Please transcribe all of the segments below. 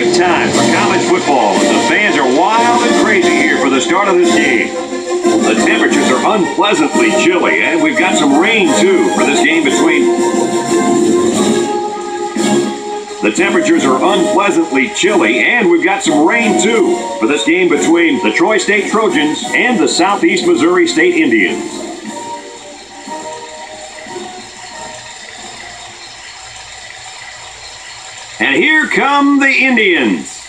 great time for college football. and The fans are wild and crazy here for the start of this game. The temperatures are unpleasantly chilly, and we've got some rain too for this game between. The temperatures are unpleasantly chilly, and we've got some rain too for this game between the Troy State Trojans and the Southeast Missouri State Indians. And here come the Indians.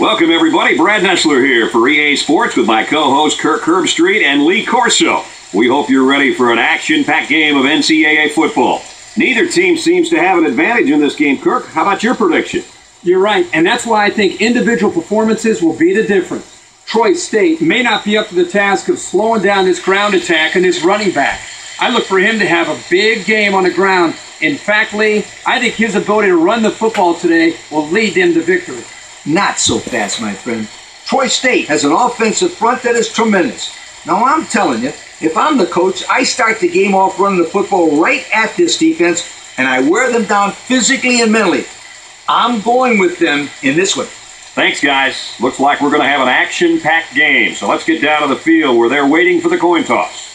Welcome, everybody. Brad Nessler here for EA Sports with my co host Kirk Herbstreit and Lee Corso. We hope you're ready for an action packed game of NCAA football. Neither team seems to have an advantage in this game, Kirk. How about your prediction? You're right, and that's why I think individual performances will be the difference. Troy State may not be up to the task of slowing down this ground attack and this running back. I look for him to have a big game on the ground. In fact, Lee, I think his ability to run the football today will lead them to victory. Not so fast, my friend. Troy State has an offensive front that is tremendous. Now, I'm telling you, if I'm the coach, I start the game off running the football right at this defense, and I wear them down physically and mentally. I'm going with them in this one. Thanks, guys. Looks like we're going to have an action packed game. So let's get down to the field where they're waiting for the coin toss.